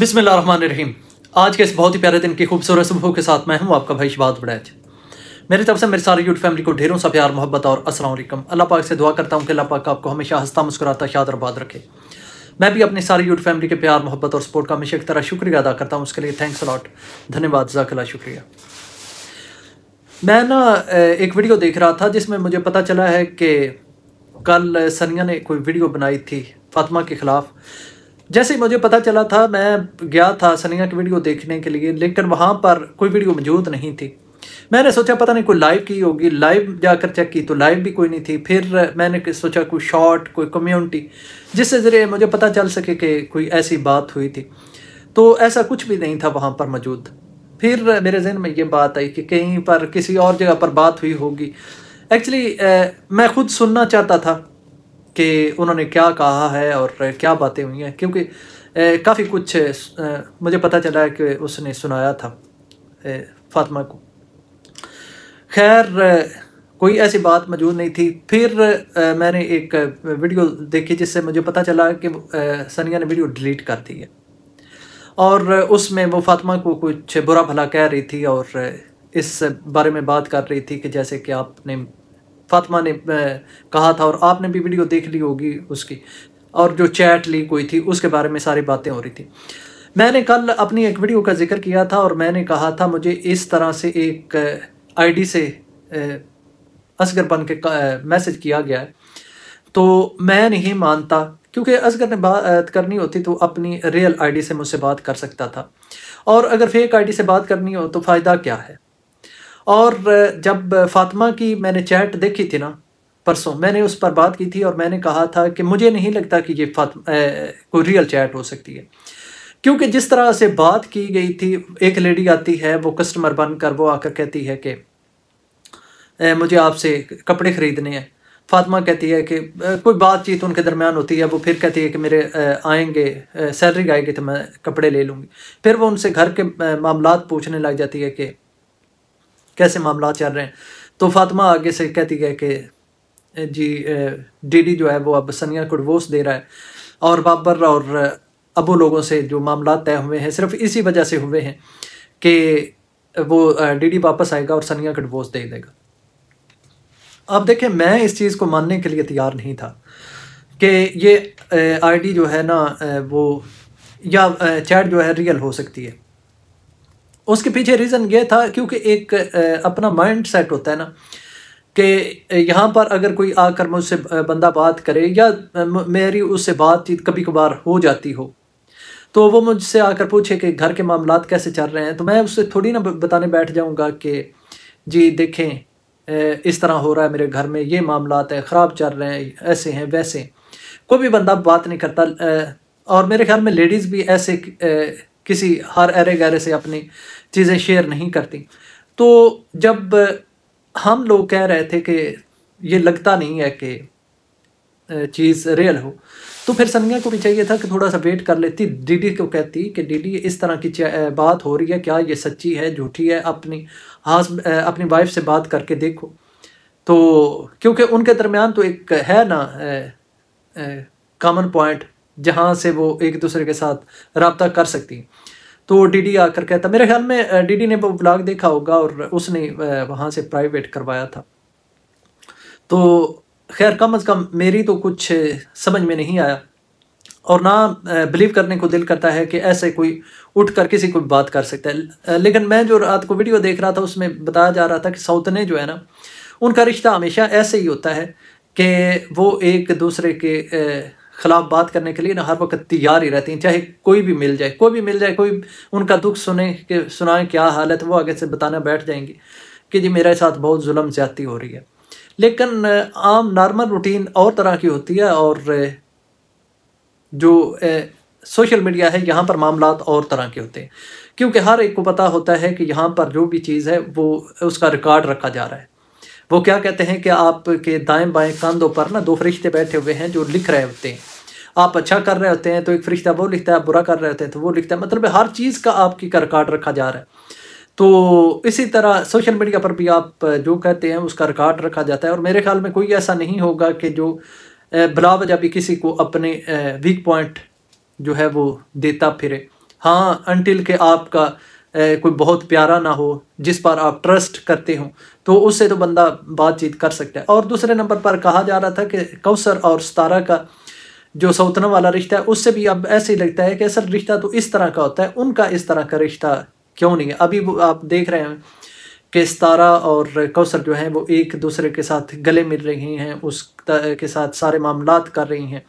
بسم اللہ الرحمن الرحیم۔ آج کے اس بہت ہی پیارے دن کی خوبصورت صبح کے ساتھ میں ہوں آپ کا بھائی شباد بڑیچ میری طرف سے میری ساری یوٹ فیملی کو ڈھیروں سا پیار، محبت اور السلام علیکم۔ اللہ پاک سے دعا کرتا ہوں کہ اللہ پاک آپ کو ہمیشہ ہنستا، مسکراتا شاد اور باد رکھے۔ میں بھی اپنی ساری یوٹ فیملی کے پیار، محبت اور سپورٹ کا ہمیشہ ایک طرح شکریہ ادا کرتا ہوں۔ اس کے لیے تھینکس الاٹ دھنیہ واد جزاک اللہ شکریہ۔ میں نا ایک ویڈیو دیکھ رہا تھا جس میں مجھے پتہ چلا ہے کہ کل سنیا نے کوئی ویڈیو بنائی تھی فاطمہ کے خلاف۔ جیسے ہی مجھے پتہ چلا تھا، میں گیا تھا سنیا کی ویڈیو دیکھنے کے لیے، لیکن وہاں پر کوئی ویڈیو موجود نہیں تھی۔ میں نے سوچا پتہ نہیں کوئی لائیو کی ہوگی۔ لائیو جا کر چیک کی تو لائیو بھی کوئی نہیں تھی۔ پھر میں نے سوچا کوئی شارٹ کوئی کمیونٹی جس سے ذریعے مجھے پتہ چل سکے کہ کوئی ایسی بات ہوئی تھی۔ تو ایسا کچھ بھی نہیں تھا وہاں پر موجود۔ پھر میرے ذہن میں یہ بات آئی کہ کہیں پر کسی اور جگہ پر بات ہوئی ہوگی۔ ایکچولی میں خود سننا چاہتا تھا۔ کہ انہوں نے کیا کہا ہے اور کیا باتیں ہوئی ہیں۔ کیونکہ کافی کچھ مجھے پتہ چلا ہے کہ اس نے سنایا تھا فاطمہ کو۔ خیر کوئی ایسی بات موجود نہیں تھی۔ پھر میں نے ایک ویڈیو دیکھی جس سے مجھے پتہ چلا کہ سنیا نے ویڈیو ڈیلیٹ کر دی ہے۔ اور اس میں وہ فاطمہ کو کچھ برا بھلا کہہ رہی تھی اور اس بارے میں بات کر رہی تھی کہ جیسے کہ آپ نے فاطمہ نے کہا تھا اور آپ نے بھی ویڈیو دیکھ لی ہوگی اس کی۔ اور جو چیٹ لی کوئی تھی، اس کے بارے میں ساری باتیں ہو رہی تھی میں نے کل اپنی ایک ویڈیو کا ذکر کیا تھا اور میں نے کہا تھا، مجھے اس طرح سے ایک آئی ڈی سے اصغر بن کے میسج کیا گیا ہے۔ تو میں نہیں مانتا، کیونکہ اصغر نے بات کرنی ہوتی تو اپنی ریئل آئی ڈی سے مجھ سے بات کر سکتا تھا۔ اور اگر فیک آئی ڈی سے بات کرنی ہو تو فائدہ کیا ہے؟ اور جب فاطمہ کی میں نے چیٹ دیکھی تھی نا، پرسوں میں نے اس پر بات کی تھی اور میں نے کہا تھا کہ مجھے نہیں لگتا کہ یہ فاطمہ کوئی ریئل چیٹ ہو سکتی ہے۔ کیونکہ جس طرح سے بات کی گئی تھی، ایک لیڈی آتی ہے، وہ کسٹمر بن کر وہ آ کر کہتی ہے کہ مجھے آپ سے کپڑے خریدنے ہیں۔ فاطمہ کہتی ہے کہ کوئی بات چیت ان کے درمیان ہوتی ہے، وہ پھر کہتی ہے کہ میرے آئیں گے سیلری آئے گی تو میں کپڑے لے لوں گی۔ پھر وہ ان سے گھر کے معاملات پوچھنے لگ جاتی ہے کہ کیسے معاملات چل رہے ہیں۔ تو فاطمہ آگے سے کہتی ہے کہ جی ڈی ڈی جو ہے وہ اب سنیا کو ڈیوورس دے رہا ہے اور بابر اور ابو لوگوں سے جو معاملات طے ہوئے ہیں، صرف اسی وجہ سے ہوئے ہیں کہ وہ ڈی ڈی واپس آئے گا اور سنیا کا ڈیوورس دے دے گا۔ اب دیکھیں، میں اس چیز کو ماننے کے لیے تیار نہیں تھا کہ یہ آئی ڈی جو ہے نا وہ، یا چیٹ جو ہے ریئل ہو سکتی ہے۔ اس کے پیچھے ریزن یہ تھا کیونکہ ایک اپنا مائنڈ سیٹ ہوتا ہے نا کہ یہاں پر اگر کوئی آ کر مجھ سے بندہ بات کرے یا میری اس سے بات چیت کبھی کبھار ہو جاتی ہو، تو وہ مجھ سے آ کر پوچھے کہ گھر کے معاملات کیسے چل رہے ہیں، تو میں اس سے تھوڑی نا بتانے بیٹھ جاؤں گا کہ جی دیکھیں اس طرح ہو رہا ہے میرے گھر میں، یہ معاملات ہیں، خراب چل رہے ہیں، ایسے ہیں، ویسے کوئی بھی بندہ بات نہیں کرتا اور میرے خیال میں لیڈیز بھی ایسے کسی ہر ایرے گہرے سے اپنی چیزیں شیئر نہیں کرتی۔ تو جب ہم لوگ کہہ رہے تھے کہ یہ لگتا نہیں ہے کہ چیز ریئل ہو، تو پھر سنگیا کو بھی چاہیے تھا کہ تھوڑا سا ویٹ کر لیتی۔ ڈی ڈی کو کہتی کہ ڈی ڈی اس طرح کی بات ہو رہی ہے، کیا یہ سچی ہے جھوٹی ہے؟ اپنی ہاس اپنی وائف سے بات کر کے دیکھو۔ تو کیونکہ ان کے درمیان تو ایک ہے نا کامن پوائنٹ جہاں سے وہ ایک دوسرے کے ساتھ رابطہ کر سکتی ہیں۔ تو ڈی ڈی آ کر کہتا، میرے خیال میں ڈی ڈی نے وہ بلاگ دیکھا ہوگا اور اس نے وہاں سے پرائیویٹ کروایا تھا۔ تو خیر، کم از کم میری تو کچھ سمجھ میں نہیں آیا۔ اور نہ بلیو کرنے کو دل کرتا ہے کہ ایسے کوئی اٹھ کر کسی کو بات کر سکتا ہے۔ لیکن میں جو رات کو ویڈیو دیکھ رہا تھا، اس میں بتایا جا رہا تھا کہ سوتنے جو ہے نا، ان کا رشتہ ہمیشہ ایسے ہی ہوتا ہے کہ وہ ایک دوسرے کے خلاف بات کرنے کے لیے نا ہر وقت تیار ہی رہتی ہیں۔ چاہے کوئی بھی مل جائے، کوئی بھی مل جائے، کوئی ان کا دکھ سنیں کہ سنائیں کیا حال ہے، تو وہ آگے سے بتانا بیٹھ جائیں گے کہ جی میرے ساتھ بہت ظلم زیادتی ہو رہی ہے۔ لیکن عام نارمل روٹین اور طرح کی ہوتی ہے اور جو سوشل میڈیا ہے، یہاں پر معاملات اور طرح کے ہوتے ہیں۔ کیونکہ ہر ایک کو پتہ ہوتا ہے کہ یہاں پر جو بھی چیز ہے، وہ اس کا ریکارڈ رکھا جا رہا ہے۔ وہ کیا کہتے ہیں کہ آپ کے دائیں بائیں کاندھوں پر نا دو فرشتے بیٹھے ہوئے ہیں جو لکھ رہے ہوتے ہیں۔ آپ اچھا کر رہے ہوتے ہیں تو ایک فرشتہ وہ لکھتا ہے، آپ برا کر رہے ہوتے ہیں تو وہ لکھتا ہے۔ مطلب ہر چیز کا آپ کی کا ریکارڈ رکھا جا رہا ہے۔ تو اسی طرح سوشل میڈیا پر بھی آپ جو کہتے ہیں اس کا ریکارڈ رکھا جاتا ہے۔ اور میرے خیال میں کوئی ایسا نہیں ہوگا کہ جو بلا وجہ بھی کسی کو اپنے ویک پوائنٹ جو ہے وہ دیتا پھرے۔ ہاں انٹل کہ آپ کا کوئی بہت پیارا نہ ہو، جس پر آپ ٹرسٹ کرتے ہوں، تو اس سے تو بندہ بات چیت کر سکتا ہے۔ اور دوسرے نمبر پر کہا جا رہا تھا کہ کوثر اور ستارہ کا جو سوتنا والا رشتہ ہے، اس سے بھی اب ایسے ہی لگتا ہے کہ اصل رشتہ تو اس طرح کا ہوتا ہے، ان کا اس طرح کا رشتہ کیوں نہیں ہے؟ ابھی وہ آپ دیکھ رہے ہیں کہ ستارہ اور کوثر جو ہیں، وہ ایک دوسرے کے ساتھ گلے مل رہی ہیں، اس کے ساتھ سارے معاملات کر رہی ہیں۔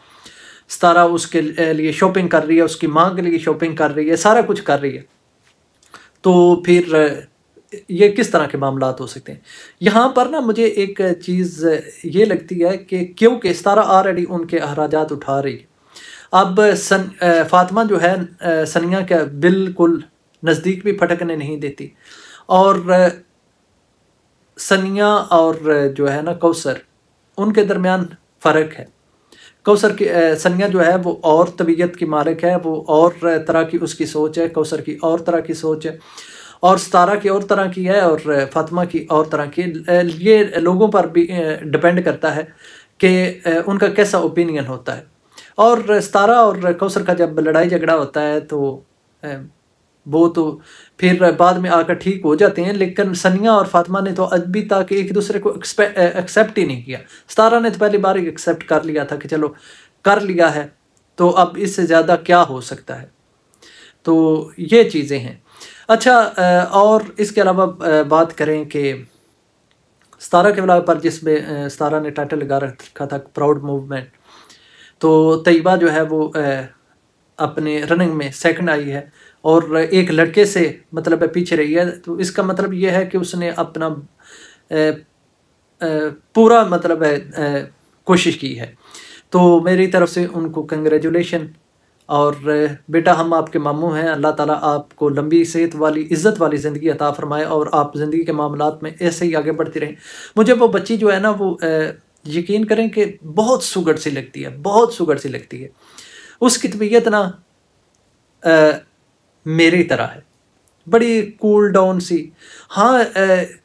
ستارہ اس کے لیے شاپنگ کر رہی ہے، اس کی ماں کے لیے شاپنگ کر رہی ہے، سارا کچھ کر رہی ہے۔ تو پھر، یہ کس طرح کے معاملات ہو سکتے ہیں؟ یہاں پر نا مجھے ایک چیز یہ لگتی ہے کہ کیونکہ ستارہ آلریڈی ان کے اخراجات اٹھا رہی ہے۔ اب سن، فاطمہ جو ہے، سنیا کا بالکل نزدیک بھی پھٹکنے نہیں دیتی۔ اور سنیا اور جو ہے نا کوثر، ان کے درمیان فرق ہے۔ کوثر کی سنیا جو ہے، وہ اور طبیعت کی مالک ہے، وہ اور طرح کی اس کی سوچ ہے، کوثر کی اور طرح کی سوچ ہے، اور ستارہ کی اور طرح کی ہے، اور فاطمہ کی اور طرح کی۔ یہ لوگوں پر بھی ڈپینڈ کرتا ہے کہ ان کا کیسا اوپینین ہوتا ہے۔ اور ستارہ اور کوثر کا جب لڑائی جھگڑا ہوتا ہے تو وہ تو پھر بعد میں آ کر ٹھیک ہو جاتے ہیں، لیکن سنیا اور فاطمہ نے تو ابھی تک ایک دوسرے کو ایکسیپٹ ہی نہیں کیا۔ ستارہ نے تو پہلی بار ایکسیپٹ کر لیا تھا کہ چلو کر لیا ہے، تو اب اس سے زیادہ کیا ہو سکتا ہے؟ تو یہ چیزیں ہیں۔ اچھا اور اس کے علاوہ بات کریں کہ ستارہ کے بلاگ پر جس میں ستارہ نے ٹائٹل لگا رکھا تھا پراؤڈ موومنٹ تو طیبہ جو ہے وہ اپنے رننگ میں سیکنڈ آئی ہے۔ اور ایک لڑکے سے مطلب ہے پیچھے رہی ہے، تو اس کا مطلب یہ ہے کہ اس نے اپنا پورا مطلب ہے کوشش کی ہے۔ تو میری طرف سے ان کو کنگریجولیشن اور بیٹا ہم آپ کے ماموں ہیں۔ اللہ تعالیٰ آپ کو لمبی صحت والی، عزت والی زندگی عطا فرمائے، اور آپ زندگی کے معاملات میں ایسے ہی آگے بڑھتی رہیں۔ مجھے وہ بچی جو ہے نا، وہ یقین کریں کہ بہت سگڑ سی لگتی ہے، بہت سگڑ سی لگتی ہے۔ اس کی طبیعت نا میری طرح ہے۔ بڑی کول ڈاؤن سی۔ ہاں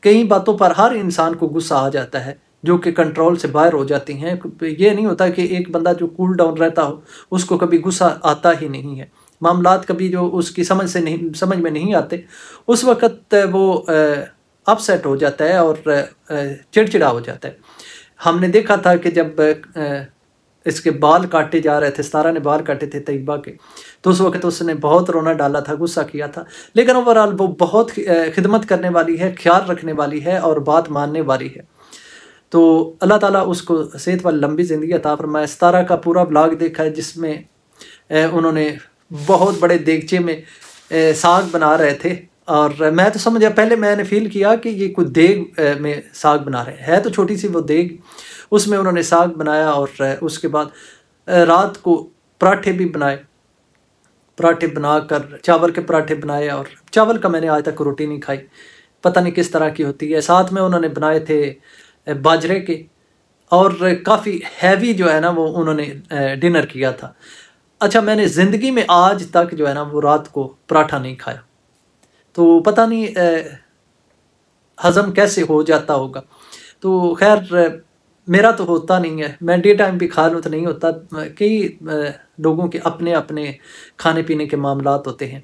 کئی باتوں پر ہر انسان کو غصہ آ جاتا ہے جو کہ کنٹرول سے باہر ہو جاتی ہیں۔ یہ نہیں ہوتا کہ ایک بندہ جو کول ڈاؤن رہتا ہو، اس کو کبھی غصہ آتا ہی نہیں ہے۔ معاملات کبھی جو اس کی سمجھ سے نہیں، سمجھ میں نہیں آتے۔ اس وقت وہ اپ سیٹ ہو جاتا ہے اور چڑچڑا ہو جاتا ہے۔ ہم نے دیکھا تھا کہ جب اس کے بال کاٹے جا رہے تھے، ستارہ نے بال کاٹے تھے طیبہ کے۔ تو اس وقت اس نے بہت رونا ڈالا تھا، غصہ کیا تھا۔ لیکن اوورال وہ بہت خدمت کرنے والی ہے، خیال رکھنے والی ہے اور بات ماننے والی ہے۔ تو اللہ تعالیٰ اس کو صحت والی لمبی زندگی عطا فرمائے۔ ستارہ کا پورا بلاگ دیکھا ہے، جس میں انہوں نے بہت بڑے دیگچے میں ساگ بنا رہے تھے۔ اور میں تو سمجھا، پہلے میں نے فیل کیا کہ یہ کوئی دیگ میں ساگ بنا رہے ہیں۔ ہے تو چھوٹی سی وہ دیگ۔ اس میں انہوں نے ساگ بنایا اور اس کے بعد رات کو پراٹھے بھی بنائے۔ پراٹھے بنا کر، چاول کے پراٹھے بنائے اور چاول کا میں نے آج تک روٹی نہیں کھائی۔ پتہ نہیں کس طرح کی ہوتی ہے۔ ساتھ میں انہوں نے بنائے تھے باجرے کے۔ اور کافی ہیوی جو ہے نا، وہ انہوں نے ڈنر کیا تھا۔ اچھا میں نے زندگی میں آج تک جو ہے نا، وہ رات کو پراٹھا نہیں کھایا۔ تو پتہ نہیں ہضم کیسے ہو جاتا ہوگا۔ تو خیر میرا تو ہوتا نہیں ہے۔ میں ڈے ٹائم بھی کھا لوں تو نہیں ہوتا۔ کئی لوگوں کے اپنے اپنے کھانے پینے کے معاملات ہوتے ہیں۔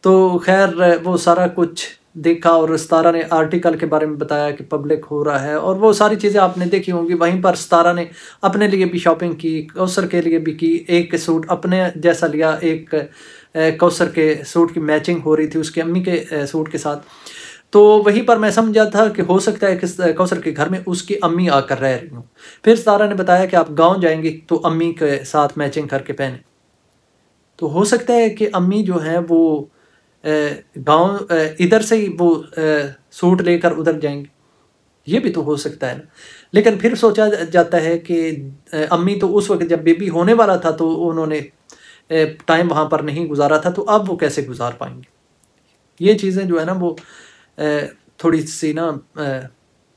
تو خیر، وہ سارا کچھ دیکھا اور ستارہ نے آرٹیکل کے بارے میں بتایا کہ پبلک ہو رہا ہے اور وہ ساری چیزیں آپ نے دیکھی ہوں گی۔ وہیں پر ستارہ نے اپنے لیے بھی شاپنگ کی، کوثر کے لیے بھی کی۔ ایک سوٹ اپنے جیسا لیا، ایک کوثر کے سوٹ کی میچنگ ہو رہی تھی اس کے امی کے سوٹ کے ساتھ۔ تو وہیں پر میں سمجھا تھا کہ ہو سکتا ہے کہ کوثر کے گھر میں اس کی امی آ کر رہ رہی ہوں۔ پھر ستارہ نے بتایا کہ آپ گاؤں جائیں گی تو امی کے ساتھ میچنگ کر کے پہنے۔ تو ہو سکتا ہے کہ امی جو ہیں وہ گاؤں ادھر سے ہی وہ سوٹ لے کر ادھر جائیں گے۔ یہ بھی تو ہو سکتا ہے نا۔ لیکن پھر سوچا جاتا ہے کہ امی تو اس وقت جب بیبی ہونے والا تھا تو انہوں نے ٹائم وہاں پر نہیں گزارا تھا تو اب وہ کیسے گزار پائیں گے؟ یہ چیزیں جو ہے نا وہ تھوڑی سی نا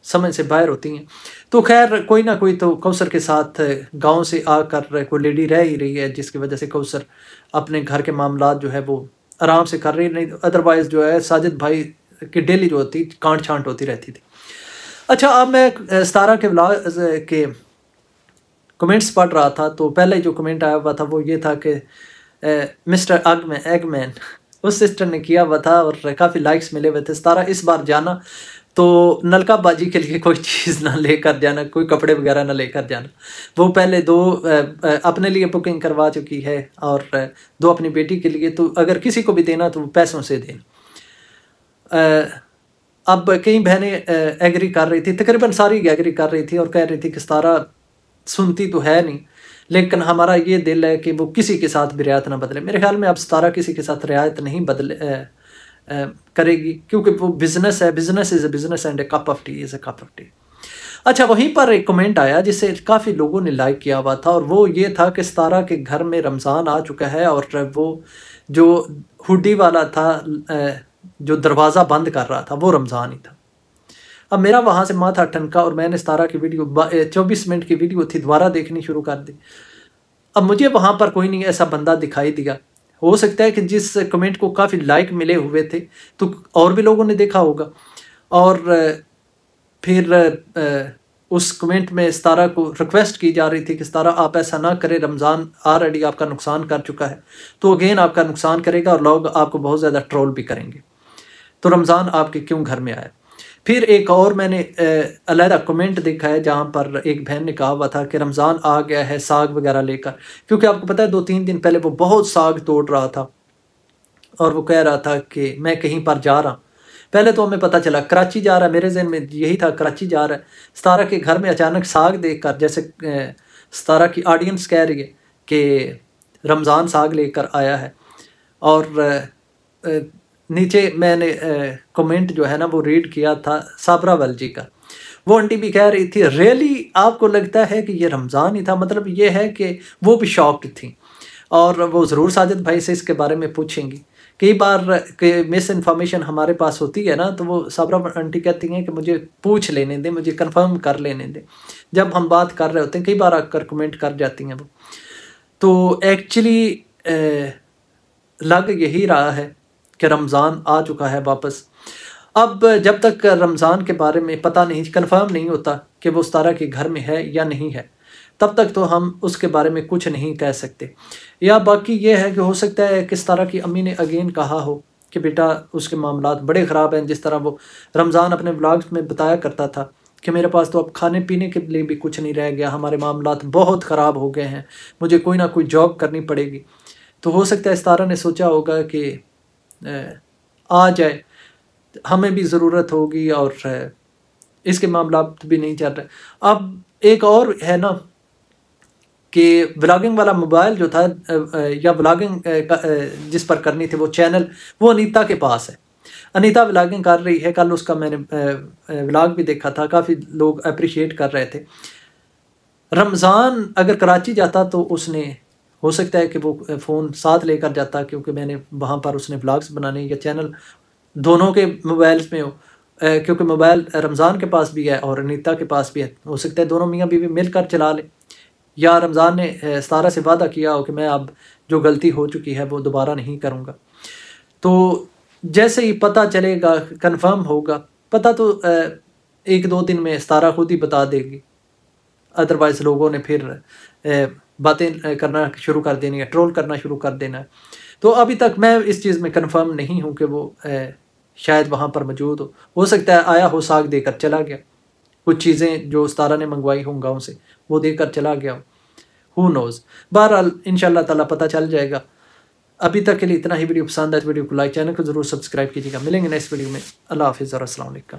سمجھ سے باہر ہوتی ہیں۔ تو خیر، کوئی نہ کوئی تو کوثر کے ساتھ گاؤں سے آ کر کوئی لیڈی رہ ہی رہی ہے، جس کی وجہ سے کوثر اپنے گھر کے معاملات جو ہے وہ آرام سے کر رہی نہیں ادروائز جو ہے، ساجد بھائی کی ڈیلی جو ہوتی، کانٹ چھانٹ ہوتی رہتی تھی۔ اچھا اب میں ستارہ کے بلاگ کے کمنٹس پڑھ رہا تھا۔ تو پہلے جو کمنٹ آیا ہوا تھا وہ یہ تھا کہ مسٹر اگ مین ایگ مین اس سسٹر نے کیا ہوا تھا اور کافی لائکس ملے ہوئے تھے۔ ستارہ، اس بار جانا تو نلکا بازی کے لیے کوئی چیز نہ لے کر جانا، کوئی کپڑے وغیرہ نہ لے کر جانا۔ وہ پہلے دو اپنے لیے بکنگ کروا چکی ہے اور دو اپنی بیٹی کے لیے۔ تو اگر کسی کو بھی دینا تو وہ پیسوں سے دینا اب کئی بہنیں ایگری کر رہی تھی، تقریباً ساری ایگری کر رہی تھی اور کہہ رہی تھی کہ ستارہ، سنتی تو ہے نہیں۔ لیکن ہمارا یہ دل ہے کہ وہ کسی کے ساتھ بھی رعایت نہ بدلے۔ میرے خیال میں اب ستارہ کسی کے ساتھ رعایت نہیں بدلے کرے گی۔ کیونکہ وہ بزنس ہے business is a business and a cup of tea is a cup of tea اچھا وہیں پر ایک کمنٹ آیا جسے کافی لوگوں نے لائک کیا ہوا تھا اور وہ یہ تھا کہ ستارہ کے گھر میں رمضان آ چکا ہے اور وہ جو ہڈی والا تھا جو دروازہ بند کر رہا تھا، وہ رمضان ہی تھا۔ اب میرا وہاں سے ماتھا ٹھنکا اور میں نے ستارہ کی ویڈیو چوبیس منٹ کی ویڈیو تھی، دوبارہ دیکھنی شروع کر دی۔ اب مجھے وہاں پر کوئی نہیں ایسا بندہ دکھائی دیا۔ ہو سکتا ہے کہ جس کمنٹ کو کافی لائک ملے ہوئے تھے، تو اور بھی لوگوں نے دیکھا ہوگا۔ اور پھر اس کمنٹ میں ستارہ کو ریکویسٹ کی جا رہی تھی کہ ستارہ، آپ ایسا نہ کرے رمضان آلریڈی آپ کا نقصان کر چکا ہے۔ تو اگین آپ کا نقصان کرے گا اور لوگ آپ کو بہت زیادہ ٹرول بھی کریں گے۔ تو رمضان آپ کے کیوں گھر میں آئے پھر ایک اور میں نے علیحدہ کمنٹ دیکھا ہے جہاں پر ایک بہن نے کہا ہوا تھا کہ رمضان آ گیا ہے ساگ وغیرہ لے کر۔ کیونکہ آپ کو پتہ ہے، دو تین دن پہلے وہ بہت ساگ توڑ رہا تھا۔ اور وہ کہہ رہا تھا کہ میں کہیں پر جا رہا ہوں۔ پہلے تو ہمیں پتہ چلا، کراچی جا رہا ہے، میرے ذہن میں یہی تھا، کراچی جا رہا ہے۔ ستارہ کے گھر میں اچانک ساگ دیکھ کر، جیسے ستارہ کی آڈینس کہہ رہی ہے کہ رمضان ساگ لے کر آیا ہے۔ اور نیچے میں نے کومنٹ جو ہے نا وہ ریڈ کیا تھا صابرہ ول جی کا۔ وہ انٹی بھی کہہ رہی تھی ریلی آپ کو لگتا ہے کہ یہ رمضان ہی تھا؟ مطلب یہ ہے کہ وہ بھی شاکڈ تھیں۔ اور وہ ضرور ساجد بھائی سے اس کے بارے میں پوچھیں گی۔ کئی بار کہ مس انفارمیشن ہمارے پاس ہوتی ہے نا، تو وہ صابرہ انٹی کہتی ہیں کہ مجھے پوچھ لینے دیں، مجھے کنفرم کر لینے دیں۔ جب ہم بات کر رہے ہوتے ہیں، کئی بار آ کر کمنٹ کر جاتی ہیں وہ۔ تو ایکچولی لگ یہی رہا ہے کہ رمضان آ چکا ہے واپس۔ اب جب تک رمضان کے بارے میں پتہ نہیں کنفرم نہیں ہوتا کہ وہ ستارہ کے گھر میں ہے یا نہیں ہے۔ تب تک تو ہم اس کے بارے میں کچھ نہیں کہہ سکتے۔ یا باقی یہ ہے کہ ہو سکتا ہے کہ ستارہ کی امی نے اگین کہا ہو کہ بیٹا، اس کے معاملات بڑے خراب ہیں۔ جس طرح وہ رمضان اپنے بلاگس میں بتایا کرتا تھا کہ میرے پاس تو اب کھانے پینے کے لیے بھی کچھ نہیں رہ گیا، ہمارے معاملات بہت خراب ہو گئے ہیں، مجھے کوئی نہ کوئی جاب کرنی پڑے گی۔ تو ہو سکتا ہے ستارہ نے سوچا ہوگا کہ آ جائے۔ ہمیں بھی ضرورت ہوگی اور اس کے معاملات بھی نہیں چل رہے۔ اب ایک اور ہے نا کہ ولاگنگ والا موبائل جو تھا، یا ولاگنگ جس پر کرنی تھی وہ چینل وہ انیتا کے پاس ہے۔ انیتا ولاگنگ کر رہی ہے۔ کل اس کا میں نے ولاگ بھی دیکھا تھا۔ کافی لوگ اپریشیٹ کر رہے تھے۔ رمضان اگر کراچی جاتا تو اس نے ہو سکتا ہے کہ وہ فون ساتھ لے کر جاتا کیونکہ میں نے وہاں پر اس نے بلاگس بنانے یا چینل دونوں کے موبائلس میں ہو کیونکہ موبائل رمضان کے پاس بھی ہے اور انیتا کے پاس بھی ہے۔ ہو سکتا ہے دونوں میاں بیوی مل کر چلا لیں۔ یا رمضان نے ستارہ سے وعدہ کیا ہو کہ میں اب جو غلطی ہو چکی ہے وہ دوبارہ نہیں کروں گا۔ تو جیسے ہی پتہ چلے گا کنفرم ہوگا۔ پتہ تو ایک دو دن میں ستارہ خود ہی بتا دے گی۔ ادروائز لوگوں نے پھر باتیں کرنا شروع کر دینی ہے، ٹرول کرنا شروع کر دینا ہے۔ تو ابھی تک میں اس چیز میں کنفرم نہیں ہوں کہ وہ شاید وہاں پر موجود ہو۔ ہو سکتا ہے آیا ہو ساگ دے کر چلا گیا۔ کچھ چیزیں جو استارہ نے منگوائی ہوں گاؤں سے، وہ دے کر چلا گیا ہو نوز بہرحال ان شاء اللہ تعالیٰ پتہ چل جائے گا۔ ابھی تک کے لیے اتنا ہی۔ ویڈیو پسند ہے ویڈیو کو لائک، چینل کو ضرور سبسکرائب کیجیے گا۔ ملیں گے نیکسٹ ویڈیو میں۔ اللہ حافظ اور السلام علیکم۔